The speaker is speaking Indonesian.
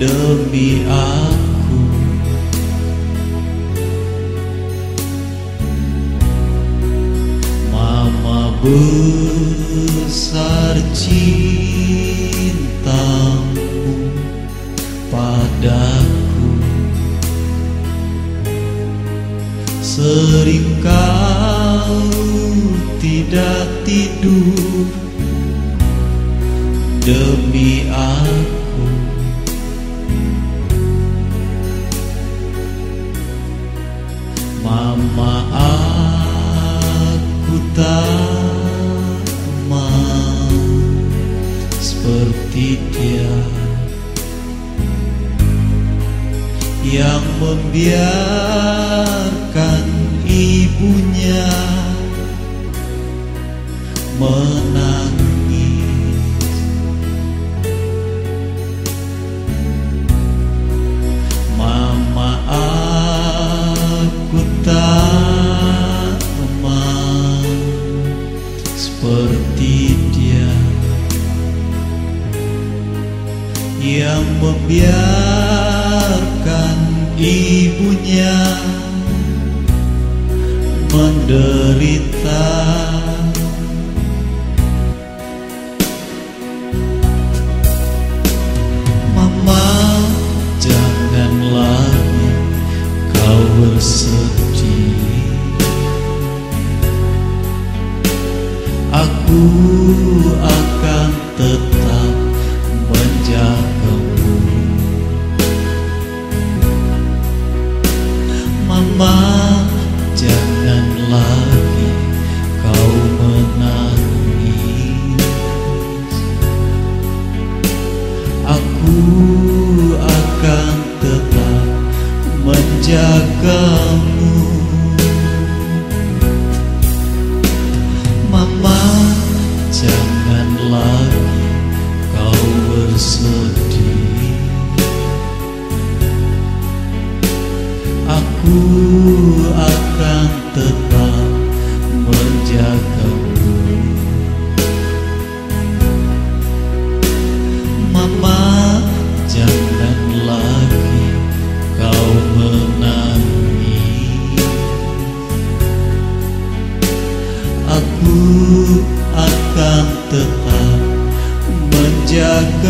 demi aku. Mama besar cintamu padaku. Sering kau tidak tidur. Demi aku tak seperti dia. Yang membiarkan ibunya seperti dia yang membiarkan ibunya menderita. Mama jangan lagi kau bersedih Aku akan tetap menjagamu. Mama jangan lagi kau menangis. Aku akan tetap menjagamu akan tetap menjagamu Mama jangan lagi kau menangis. Aku akan tetap menjagamu